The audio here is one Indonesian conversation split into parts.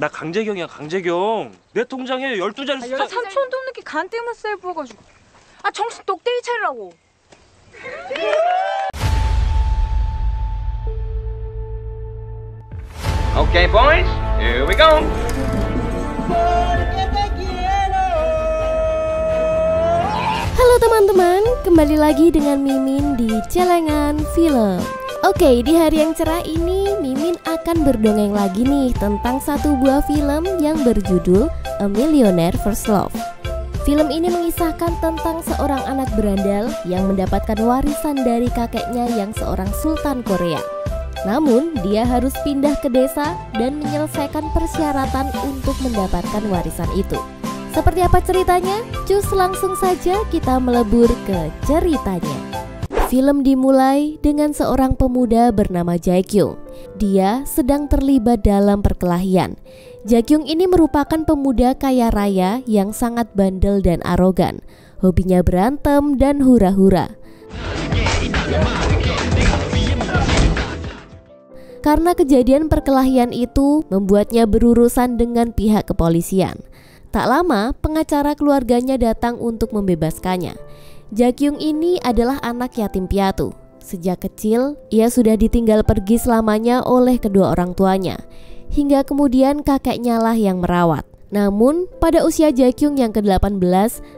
나 강재경이야 강재경 내 통장에 12자리 아, 숫자 삼촌 돈 넣기 간 때문에 셀 부어가지고 아 정신 똑대기 차리라고 Okay, boys, here we go. Halo teman-teman, kembali lagi dengan Mimin di Celengan Film. Oke, di hari yang cerah ini Mimin akan berdongeng lagi nih tentang satu buah film yang berjudul A Millionaire First Love. Film ini mengisahkan tentang seorang anak berandal yang mendapatkan warisan dari kakeknya yang seorang sultan Korea. Namun, dia harus pindah ke desa dan menyelesaikan persyaratan untuk mendapatkan warisan itu. Seperti apa ceritanya? Cus langsung saja kita melebur ke ceritanya. Film dimulai dengan seorang pemuda bernama Jaekyung. Dia sedang terlibat dalam perkelahian. Jaekyung ini merupakan pemuda kaya raya yang sangat bandel dan arogan. Hobinya berantem dan hura-hura. Karena kejadian perkelahian itu membuatnya berurusan dengan pihak kepolisian. Tak lama, pengacara keluarganya datang untuk membebaskannya. Jakyung ini adalah anak yatim piatu. Sejak kecil, ia sudah ditinggal pergi selamanya oleh kedua orang tuanya. Hingga kemudian kakeknya lah yang merawat. Namun, pada usia Jakyung yang ke-18,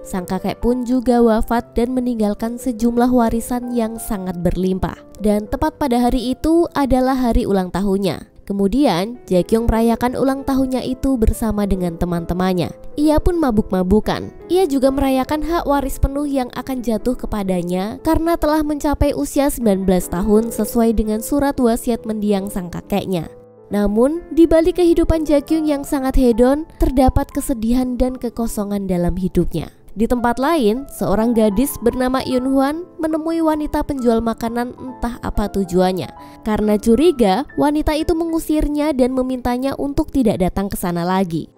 sang kakek pun juga wafat dan meninggalkan sejumlah warisan yang sangat berlimpah. Dan tepat pada hari itu adalah hari ulang tahunnya. Kemudian, Jaekyung merayakan ulang tahunnya itu bersama dengan teman-temannya. Ia pun mabuk-mabukan. Ia juga merayakan hak waris penuh yang akan jatuh kepadanya karena telah mencapai usia 19 tahun sesuai dengan surat wasiat mendiang sang kakeknya. Namun, di balik kehidupan Jaekyung yang sangat hedon, terdapat kesedihan dan kekosongan dalam hidupnya. Di tempat lain, seorang gadis bernama Yun Hwan menemui wanita penjual makanan entah apa tujuannya. Karena curiga, wanita itu mengusirnya dan memintanya untuk tidak datang ke sana lagi.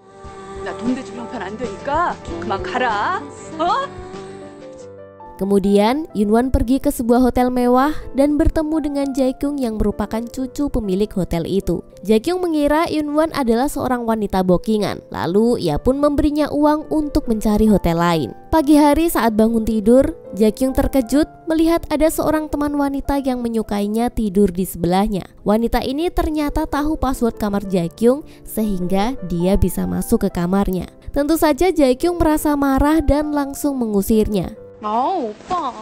나 Kemudian, Yunwan pergi ke sebuah hotel mewah dan bertemu dengan Jaekyung yang merupakan cucu pemilik hotel itu. Jaekyung mengira Yunwan adalah seorang wanita bookingan, lalu ia pun memberinya uang untuk mencari hotel lain. Pagi hari saat bangun tidur, Jaekyung terkejut melihat ada seorang teman wanita yang menyukainya tidur di sebelahnya. Wanita ini ternyata tahu password kamar Jaekyung sehingga dia bisa masuk ke kamarnya. Tentu saja Jaekyung merasa marah dan langsung mengusirnya. Mau, Pak.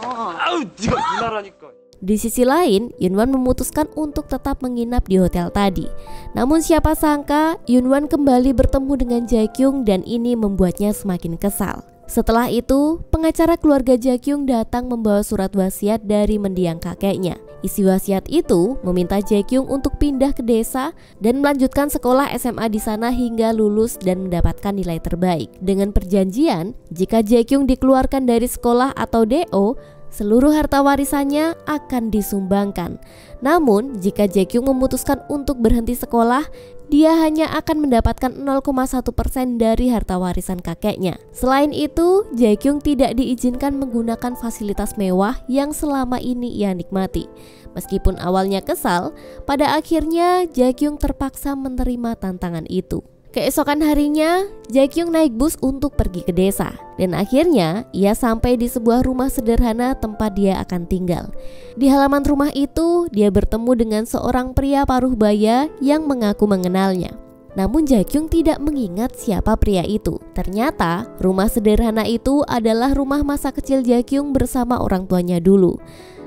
Di sisi lain, Yunwan memutuskan untuk tetap menginap di hotel tadi. Namun siapa sangka, Yunwan kembali bertemu dengan Jae Kyung dan ini membuatnya semakin kesal. Setelah itu, pengacara keluarga Jaekyung datang membawa surat wasiat dari mendiang kakeknya. Isi wasiat itu meminta Jaekyung untuk pindah ke desa dan melanjutkan sekolah SMA di sana hingga lulus dan mendapatkan nilai terbaik. Dengan perjanjian, jika Jaekyung dikeluarkan dari sekolah atau DO, seluruh harta warisannya akan disumbangkan. Namun, jika Jaekyung memutuskan untuk berhenti sekolah, dia hanya akan mendapatkan 0,1% dari harta warisan kakeknya. Selain itu, Jaekyung tidak diizinkan menggunakan fasilitas mewah yang selama ini ia nikmati. Meskipun awalnya kesal, pada akhirnya Jaekyung terpaksa menerima tantangan itu. Keesokan harinya, Jaekyung naik bus untuk pergi ke desa dan akhirnya ia sampai di sebuah rumah sederhana tempat dia akan tinggal. Di halaman rumah itu, dia bertemu dengan seorang pria paruh baya yang mengaku mengenalnya. Namun Jaekyung tidak mengingat siapa pria itu. Ternyata rumah sederhana itu adalah rumah masa kecil Jaekyung bersama orang tuanya dulu.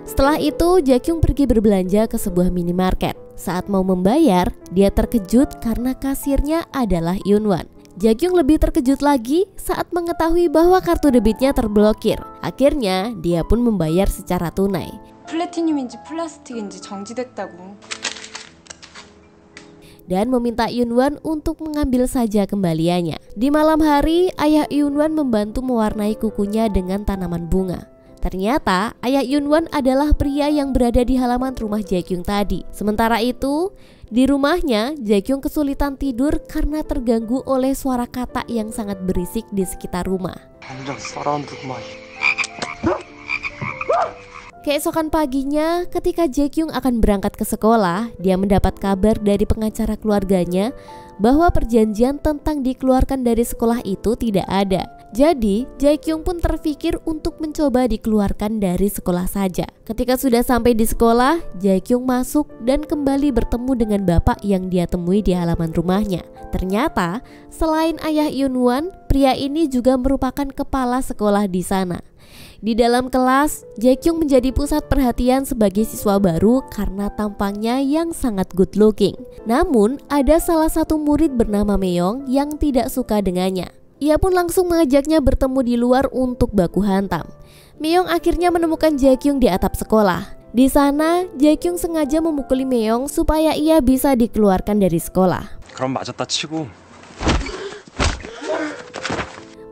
Setelah itu, Jaekyung pergi berbelanja ke sebuah minimarket. Saat mau membayar, dia terkejut karena kasirnya adalah Yunwan. Jaekyung lebih terkejut lagi saat mengetahui bahwa kartu debitnya terblokir. Akhirnya, dia pun membayar secara tunai. 플래티늄인지 플라스틱인지 정지됐다고 dan meminta Yunwan untuk mengambil saja kembaliannya. Di malam hari, ayah Yunwan membantu mewarnai kukunya dengan tanaman bunga. Ternyata ayah Yunwan adalah pria yang berada di halaman rumah Jaekyung tadi. Sementara itu, di rumahnya Jaekyung kesulitan tidur karena terganggu oleh suara kata yang sangat berisik di sekitar rumah. Keesokan paginya, ketika Jae Kyung akan berangkat ke sekolah, dia mendapat kabar dari pengacara keluarganya bahwa perjanjian tentang dikeluarkan dari sekolah itu tidak ada. Jadi, Jae Kyung pun terpikir untuk mencoba dikeluarkan dari sekolah saja. Ketika sudah sampai di sekolah, Jae Kyung masuk dan kembali bertemu dengan bapak yang dia temui di halaman rumahnya. Ternyata, selain ayah Yun Yunwan, pria ini juga merupakan kepala sekolah di sana. Di dalam kelas, Jaekyung menjadi pusat perhatian sebagai siswa baru karena tampangnya yang sangat good looking. Namun, ada salah satu murid bernama Meyong yang tidak suka dengannya. Ia pun langsung mengajaknya bertemu di luar untuk baku hantam. Meyong akhirnya menemukan Jaekyung di atap sekolah. Di sana, Jaekyung sengaja memukuli Meyong supaya ia bisa dikeluarkan dari sekolah. 그럼 맞았다 치고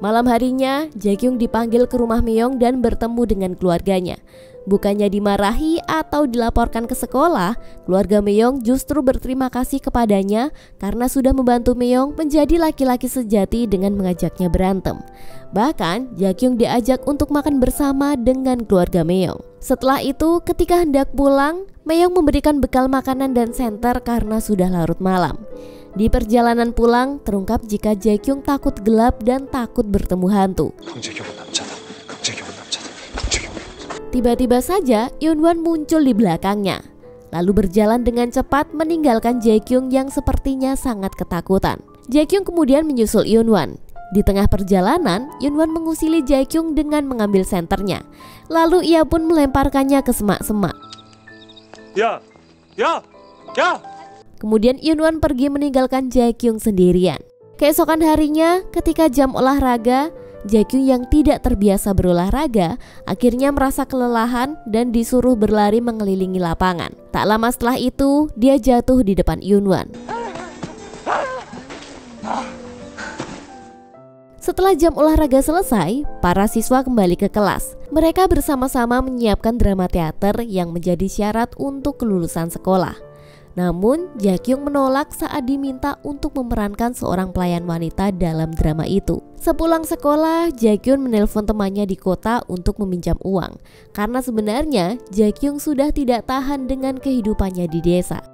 Malam harinya, Jaekyung dipanggil ke rumah Meyong dan bertemu dengan keluarganya. Bukannya dimarahi atau dilaporkan ke sekolah, keluarga Meyong justru berterima kasih kepadanya karena sudah membantu Meyong menjadi laki-laki sejati dengan mengajaknya berantem. Bahkan, Jaekyung diajak untuk makan bersama dengan keluarga Meyong. Setelah itu, ketika hendak pulang, Meyong memberikan bekal makanan dan senter karena sudah larut malam. Di perjalanan pulang, terungkap jika Jae Kyung takut gelap dan takut bertemu hantu. Tiba-tiba saja Yunwan muncul di belakangnya, lalu berjalan dengan cepat meninggalkan Jae Kyung yang sepertinya sangat ketakutan. Jae Kyung kemudian menyusul Yunwan. Di tengah perjalanan, Yunwan mengusili Jaekyung dengan mengambil senternya. Lalu ia pun melemparkannya ke semak-semak. Ya, ya, ya, Kemudian Yunwan pergi meninggalkan Jaekyung sendirian. Keesokan harinya, ketika jam olahraga, Jaekyung yang tidak terbiasa berolahraga akhirnya merasa kelelahan dan disuruh berlari mengelilingi lapangan. Tak lama setelah itu, dia jatuh di depan Yunwan. Setelah jam olahraga selesai, para siswa kembali ke kelas. Mereka bersama-sama menyiapkan drama teater yang menjadi syarat untuk kelulusan sekolah. Namun, Jaekyung menolak saat diminta untuk memerankan seorang pelayan wanita dalam drama itu. Sepulang sekolah, Jaekyung menelpon temannya di kota untuk meminjam uang karena sebenarnya Jaekyung sudah tidak tahan dengan kehidupannya di desa.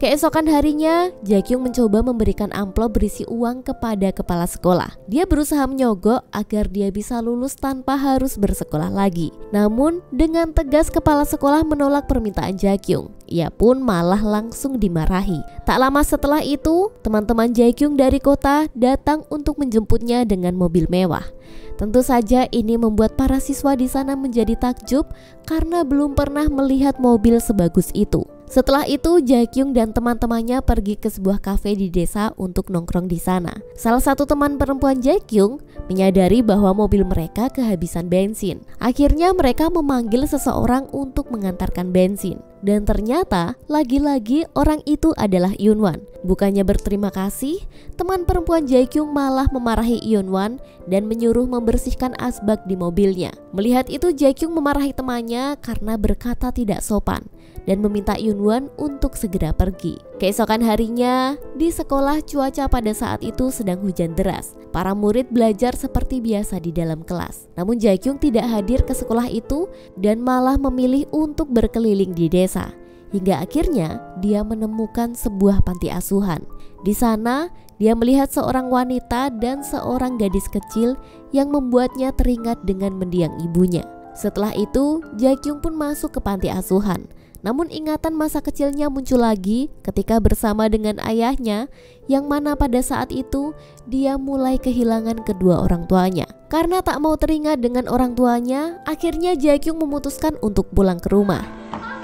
Keesokan harinya, Jaekyung mencoba memberikan amplop berisi uang kepada kepala sekolah. Dia berusaha menyogok agar dia bisa lulus tanpa harus bersekolah lagi. Namun, dengan tegas kepala sekolah menolak permintaan Jaekyung. Ia pun malah langsung dimarahi. Tak lama setelah itu, teman-teman Jaekyung dari kota datang untuk menjemputnya dengan mobil mewah. Tentu saja ini membuat para siswa di sana menjadi takjub karena belum pernah melihat mobil sebagus itu. Setelah itu, Jaekyung dan teman-temannya pergi ke sebuah kafe di desa untuk nongkrong di sana. Salah satu teman perempuan Jaekyung menyadari bahwa mobil mereka kehabisan bensin. Akhirnya mereka memanggil seseorang untuk mengantarkan bensin. Dan ternyata lagi-lagi orang itu adalah Yunwan. Bukannya berterima kasih, teman perempuan Jaekyung malah memarahi Yunwan dan menyuruh membersihkan asbak di mobilnya. Melihat itu Jaekyung memarahi temannya karena berkata tidak sopan dan meminta Yunwan untuk segera pergi. Keesokan harinya, di sekolah cuaca pada saat itu sedang hujan deras. Para murid belajar seperti biasa di dalam kelas. Namun Jaekyung tidak hadir ke sekolah itu dan malah memilih untuk berkeliling di desa. Hingga akhirnya dia menemukan sebuah panti asuhan. Di sana, dia melihat seorang wanita dan seorang gadis kecil yang membuatnya teringat dengan mendiang ibunya. Setelah itu, Jaekyung pun masuk ke panti asuhan. Namun ingatan masa kecilnya muncul lagi ketika bersama dengan ayahnya yang mana pada saat itu dia mulai kehilangan kedua orang tuanya. Karena tak mau teringat dengan orang tuanya, akhirnya Jaekyung memutuskan untuk pulang ke rumah.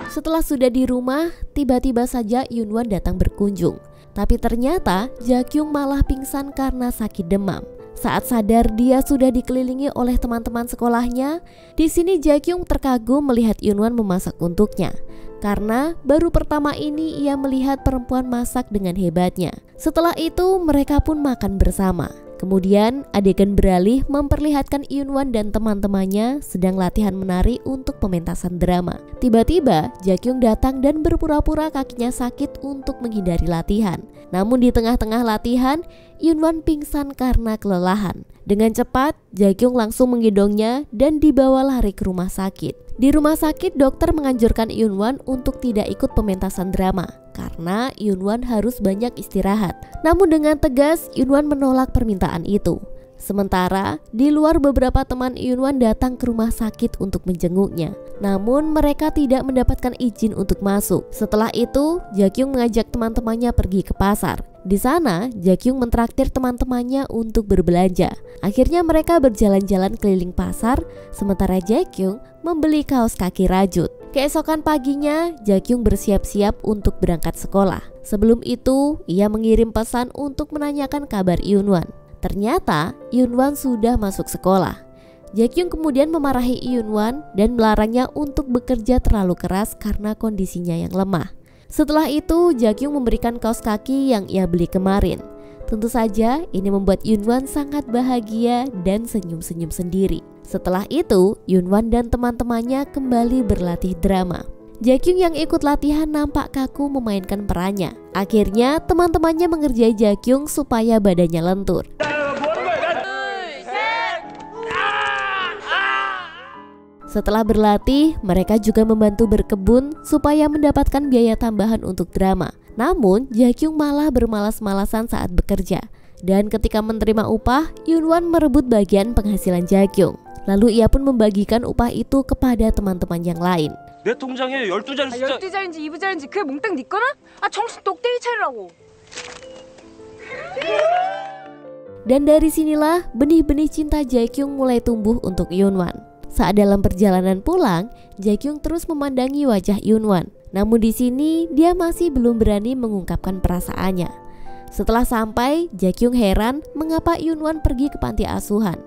Setelah sudah di rumah, tiba-tiba saja Yunwan datang berkunjung. Tapi ternyata Jaekyung malah pingsan karena sakit demam. Saat sadar dia sudah dikelilingi oleh teman-teman sekolahnya, di sini Jaekyung terkagum melihat Yunwan memasak untuknya. Karena baru pertama ini ia melihat perempuan masak dengan hebatnya. Setelah itu mereka pun makan bersama. Kemudian adegan beralih memperlihatkan Yunwan dan teman-temannya sedang latihan menari untuk pementasan drama. Tiba-tiba Jakyung datang dan berpura-pura kakinya sakit untuk menghindari latihan. Namun di tengah-tengah latihan, Yunwan pingsan karena kelelahan. Dengan cepat, Jakyung langsung menggendongnya dan dibawa lari ke rumah sakit. Di rumah sakit, dokter menganjurkan Yunwan untuk tidak ikut pementasan drama karena Yunwan harus banyak istirahat. Namun dengan tegas, Yunwan menolak permintaan itu. Sementara di luar beberapa teman Yunwan datang ke rumah sakit untuk menjenguknya. Namun mereka tidak mendapatkan izin untuk masuk. Setelah itu, Jakyung mengajak teman-temannya pergi ke pasar. Di sana, Jakyung mentraktir teman-temannya untuk berbelanja. Akhirnya mereka berjalan-jalan keliling pasar, sementara Jakyung membeli kaos kaki rajut. Keesokan paginya, Jakyung bersiap-siap untuk berangkat sekolah. Sebelum itu, ia mengirim pesan untuk menanyakan kabar Yunwan. Ternyata, Yunwan sudah masuk sekolah. Jakyung kemudian memarahi Yunwan dan melarangnya untuk bekerja terlalu keras karena kondisinya yang lemah. Setelah itu, Jakyung memberikan kaos kaki yang ia beli kemarin. Tentu saja, ini membuat Yunwan sangat bahagia dan senyum-senyum sendiri. Setelah itu, Yunwan dan teman-temannya kembali berlatih drama. Jakyung yang ikut latihan nampak kaku memainkan perannya. Akhirnya, teman-temannya mengerjai Jakyung supaya badannya lentur. Setelah berlatih, mereka juga membantu berkebun supaya mendapatkan biaya tambahan untuk drama. Namun, Jakyung malah bermalas-malasan saat bekerja. Dan ketika menerima upah, Yunwan merebut bagian penghasilan Jakyung. Lalu ia pun membagikan upah itu kepada teman-teman yang lain. 내 통장에 12자리 아, 숫자 12자리인지 2부자리인지 그게 몽땅 네 거나? 아 정신 똑대기 차리라고 Dan dari sinilah benih-benih cinta Jaekyung mulai tumbuh untuk Yunwan. Saat dalam perjalanan pulang, Jaekyung terus memandangi wajah Yunwan. Namun di sini dia masih belum berani mengungkapkan perasaannya. Setelah sampai, Jaekyung heran mengapa Yunwan pergi ke panti asuhan.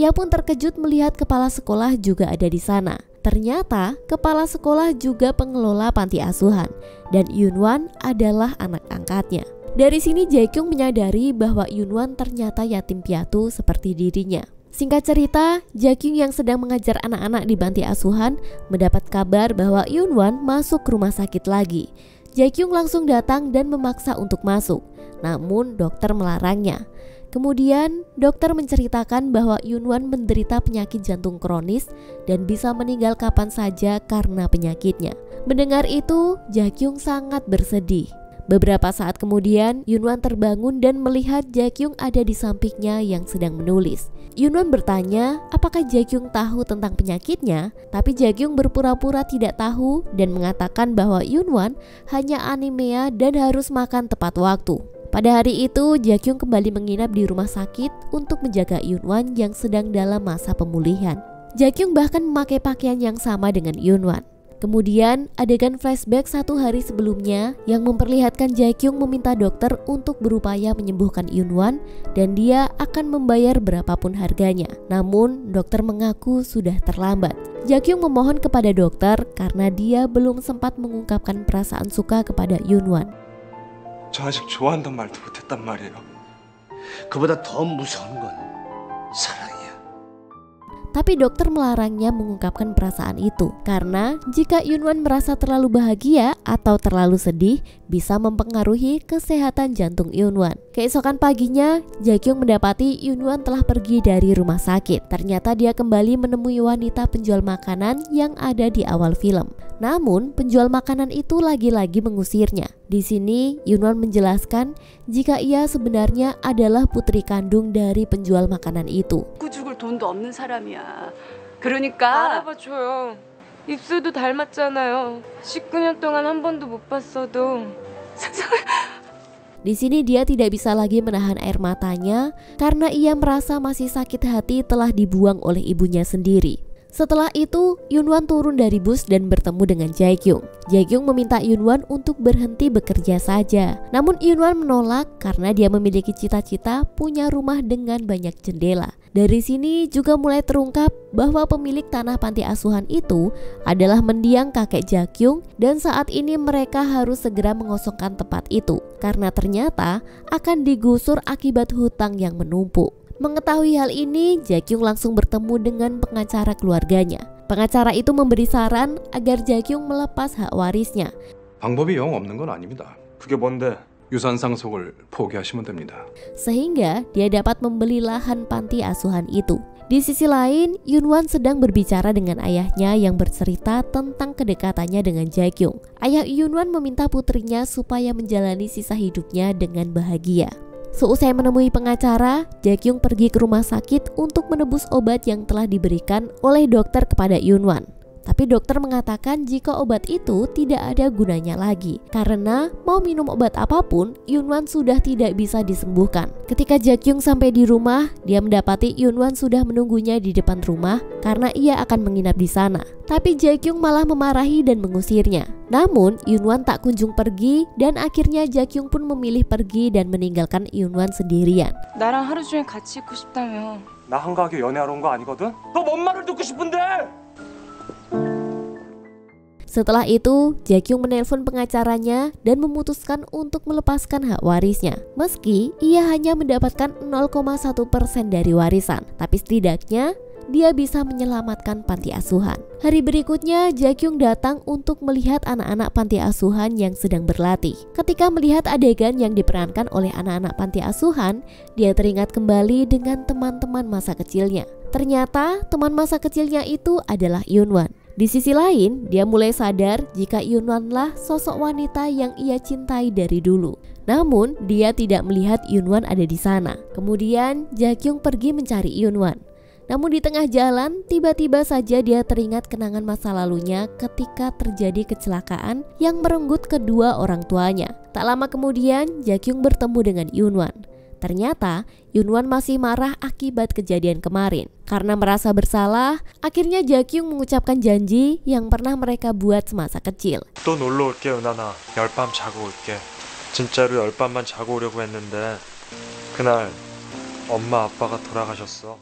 Ia pun terkejut melihat kepala sekolah juga ada di sana. Ternyata kepala sekolah juga pengelola panti asuhan dan Yunwan adalah anak angkatnya. Dari sini Jaekyung menyadari bahwa Yunwan ternyata yatim piatu seperti dirinya. Singkat cerita, Jaekyung yang sedang mengajar anak-anak di panti asuhan mendapat kabar bahwa Yunwan masuk ke rumah sakit lagi. Jaekyung langsung datang dan memaksa untuk masuk, namun dokter melarangnya. Kemudian, dokter menceritakan bahwa Yunwan menderita penyakit jantung kronis dan bisa meninggal kapan saja karena penyakitnya. Mendengar itu, Jakyung sangat bersedih. Beberapa saat kemudian, Yunwan terbangun dan melihat Jakyung ada di sampingnya yang sedang menulis. Yunwan bertanya apakah Jakyung tahu tentang penyakitnya, tapi Jakyung berpura-pura tidak tahu dan mengatakan bahwa Yunwan hanya anemia dan harus makan tepat waktu. Pada hari itu, Jakyung kembali menginap di rumah sakit untuk menjaga Yunwan yang sedang dalam masa pemulihan. Jakyung bahkan memakai pakaian yang sama dengan Yunwan. Kemudian adegan flashback satu hari sebelumnya yang memperlihatkan Jaekyung meminta dokter untuk berupaya menyembuhkan Yunwan dan dia akan membayar berapapun harganya. Namun dokter mengaku sudah terlambat. Jaekyung memohon kepada dokter karena dia belum sempat mengungkapkan perasaan suka kepada Yunwan. 저 아직 좋아한단 말도 못했단 말이에요 그보다 더 무서운 건 사랑이야. Tapi dokter melarangnya mengungkapkan perasaan itu karena jika Yunwan merasa terlalu bahagia atau terlalu sedih bisa mempengaruhi kesehatan jantung Yunwan. Keesokan paginya, Jaekyung mendapati Yunwan telah pergi dari rumah sakit. Ternyata dia kembali menemui wanita penjual makanan yang ada di awal film. Namun, penjual makanan itu lagi-lagi mengusirnya. Di sini, Yunwan menjelaskan jika ia sebenarnya adalah putri kandung dari penjual makanan itu. 먹고 죽을 돈도 없는 사람이야. 그러니까 알아봐줘요. 입술도 닮았잖아요. 19년 동안 한 번도 못 봤어도 Di sini dia tidak bisa lagi menahan air matanya karena ia merasa masih sakit hati telah dibuang oleh ibunya sendiri. Setelah itu, Yunwan turun dari bus dan bertemu dengan Jaekyung. Jaekyung meminta Yunwan untuk berhenti bekerja saja. Namun Yunwan menolak karena dia memiliki cita-cita punya rumah dengan banyak jendela. Dari sini juga mulai terungkap bahwa pemilik tanah panti asuhan itu adalah mendiang kakek Jaekyung dan saat ini mereka harus segera mengosongkan tempat itu karena ternyata akan digusur akibat hutang yang menumpuk. Mengetahui hal ini, Jaekyung langsung bertemu dengan pengacara keluarganya. Pengacara itu memberi saran agar Jaekyung melepas hak warisnya. 방법이 영 없는 건 아닙니다. 그게 뭔데? 유산 상속을 포기하시면 됩니다. sehingga dia dapat membeli lahan panti asuhan itu. Di sisi lain, Yunwan sedang berbicara dengan ayahnya yang bercerita tentang kedekatannya dengan Jaekyung. Ayah Yunwan meminta putrinya supaya menjalani sisa hidupnya dengan bahagia. Seusai menemui pengacara, Jaekyung pergi ke rumah sakit untuk menebus obat yang telah diberikan oleh dokter kepada Yunwan. Tapi dokter mengatakan jika obat itu tidak ada gunanya lagi karena mau minum obat apapun, Yunwan sudah tidak bisa disembuhkan. Ketika Jaekyung sampai di rumah, dia mendapati Yunwan sudah menunggunya di depan rumah karena ia akan menginap di sana. Tapi Jaekyung malah memarahi dan mengusirnya. Namun Yunwan tak kunjung pergi dan akhirnya Jaekyung pun memilih pergi dan meninggalkan Yunwan sendirian. 나랑 하루 종일 같이 있고 싶다며. 나 한가하게 연애하러 온 거 아니거든? 너 뭔 말을 듣고 싶은데? Setelah itu, Jaekyung menelpon pengacaranya dan memutuskan untuk melepaskan hak warisnya. Meski ia hanya mendapatkan 0,1% dari warisan, tapi setidaknya dia bisa menyelamatkan panti asuhan. Hari berikutnya, Jaekyung datang untuk melihat anak-anak panti asuhan yang sedang berlatih. Ketika melihat adegan yang diperankan oleh anak-anak panti asuhan, dia teringat kembali dengan teman-teman masa kecilnya. Ternyata teman masa kecilnya itu adalah Yunwan. Di sisi lain, dia mulai sadar jika Yunwanlah sosok wanita yang ia cintai dari dulu. Namun, dia tidak melihat Yunwan ada di sana. Kemudian, Jaekyung pergi mencari Yunwan. Namun di tengah jalan, tiba-tiba saja dia teringat kenangan masa lalunya ketika terjadi kecelakaan yang merenggut kedua orang tuanya. Tak lama kemudian, Jaekyung bertemu dengan Yunwan. Ternyata Yunwan masih marah akibat kejadian kemarin. Karena merasa bersalah, akhirnya Jaekyung mengucapkan janji yang pernah mereka buat semasa kecil. 또 놀러 올게 은하나 열밤 자고 올게 진짜로 열밤만 자고 오려고 했는데 그날 엄마 아빠가 돌아가셨어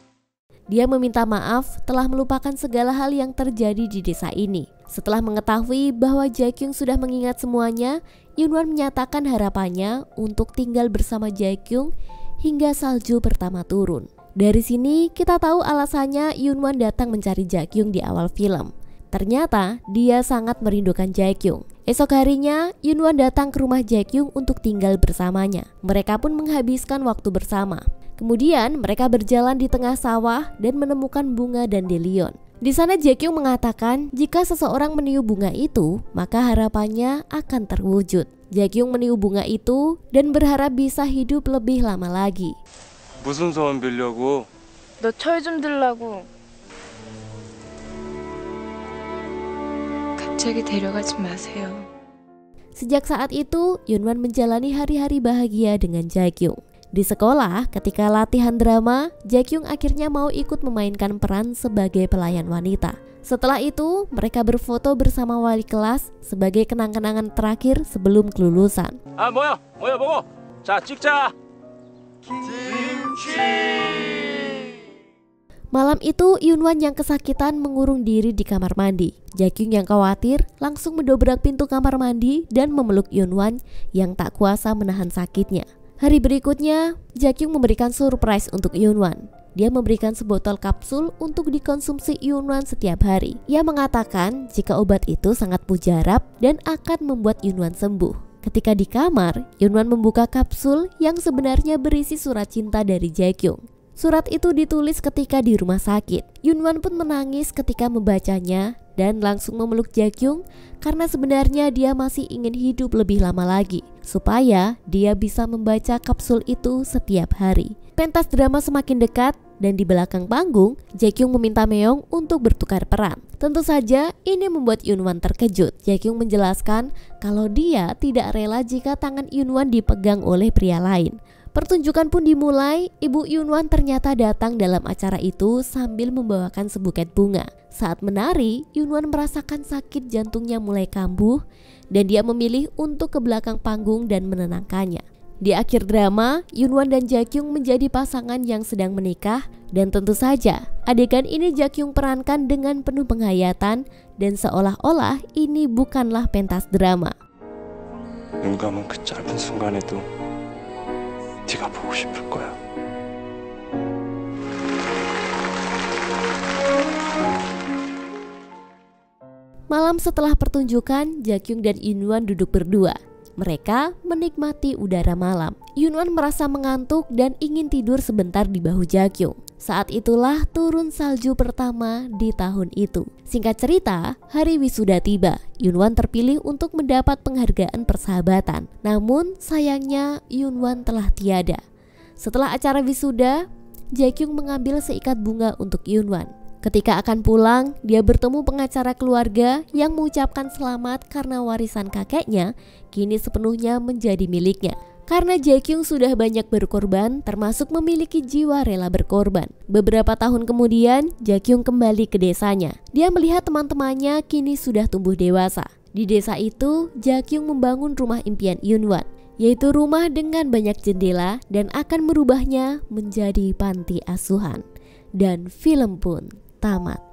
Dia meminta maaf telah melupakan segala hal yang terjadi di desa ini. Setelah mengetahui bahwa Jaekyung sudah mengingat semuanya, Yunwan menyatakan harapannya untuk tinggal bersama Jaekyung hingga salju pertama turun. Dari sini kita tahu alasannya Yunwan datang mencari Jaekyung di awal film. Ternyata dia sangat merindukan Jaekyung. Esok harinya, Yunwan datang ke rumah Jaekyung untuk tinggal bersamanya. Mereka pun menghabiskan waktu bersama. Kemudian mereka berjalan di tengah sawah dan menemukan bunga dan delion. Di sana Jaekyung mengatakan jika seseorang meniup bunga itu, maka harapannya akan terwujud. Jaekyung meniup bunga itu dan berharap bisa hidup lebih lama lagi. 무슨 소원 빌려고 너 철 좀 들라고. 갑자기 데려가지 마세요. Sejak saat itu, Yunwan menjalani hari-hari bahagia dengan Jaekyung. Di sekolah, ketika latihan drama, Jaekyung akhirnya mau ikut memainkan peran sebagai pelayan wanita. Setelah itu, mereka berfoto bersama wali kelas sebagai kenang-kenangan terakhir sebelum kelulusan. 아 뭐야 뭐야 뭐고 자 찍자 Malam itu, Yunwan yang kesakitan mengurung diri di kamar mandi. Jaekyung yang khawatir langsung mendobrak pintu kamar mandi dan memeluk Yunwan yang tak kuasa menahan sakitnya. Hari berikutnya, Jaekyung memberikan surprise untuk Yunwan. Dia memberikan sebotol kapsul untuk dikonsumsi Yunwan setiap hari. Ia mengatakan jika obat itu sangat mujarab dan akan membuat Yunwan sembuh. Ketika di kamar, Yunwan membuka kapsul yang sebenarnya berisi surat cinta dari Jaekyung. Surat itu ditulis ketika di rumah sakit. Yunwan pun menangis ketika membacanya dan langsung memeluk Jaekyung karena sebenarnya dia masih ingin hidup lebih lama lagi supaya dia bisa membaca kapsul itu setiap hari. Pentas drama semakin dekat dan di belakang panggung, Jaekyung meminta Meong untuk bertukar peran. Tentu saja ini membuat Yunwan terkejut. Jaekyung menjelaskan kalau dia tidak rela jika tangan Yunwan dipegang oleh pria lain. Pertunjukan pun dimulai, Ibu Yunwan ternyata datang dalam acara itu sambil membawakan sebuket bunga. Saat menari, Yunwan merasakan sakit jantungnya mulai kambuh dan dia memilih untuk ke belakang panggung dan menenangkannya. Di akhir drama, Yunwan dan Jakyung menjadi pasangan yang sedang menikah dan tentu saja adegan ini Jakyung perankan dengan penuh penghayatan dan seolah-olah ini bukanlah pentas drama. 눈 감은 그 짧은 순간에도 네가 보고 싶을 거야. Malam setelah pertunjukan, Jakyung dan Yunwan duduk berdua. Mereka menikmati udara malam. Yunwan merasa mengantuk dan ingin tidur sebentar di bahu Jakyung. Saat itulah turun salju pertama di tahun itu. Singkat cerita, hari wisuda tiba. Yunwan terpilih untuk mendapat penghargaan persahabatan. Namun sayangnya Yunwan telah tiada. Setelah acara wisuda, Jaekyung mengambil seikat bunga untuk Yunwan. Ketika akan pulang, dia bertemu pengacara keluarga yang mengucapkan selamat karena warisan kakeknya kini sepenuhnya menjadi miliknya. Karena Jaekyung sudah banyak berkorban, termasuk memiliki jiwa rela berkorban. Beberapa tahun kemudian, Jaekyung kembali ke desanya. Dia melihat teman-temannya kini sudah tumbuh dewasa. Di desa itu, Jaekyung membangun rumah impian Yunwan, yaitu rumah dengan banyak jendela dan akan merubahnya menjadi panti asuhan. Dan film pun tamat.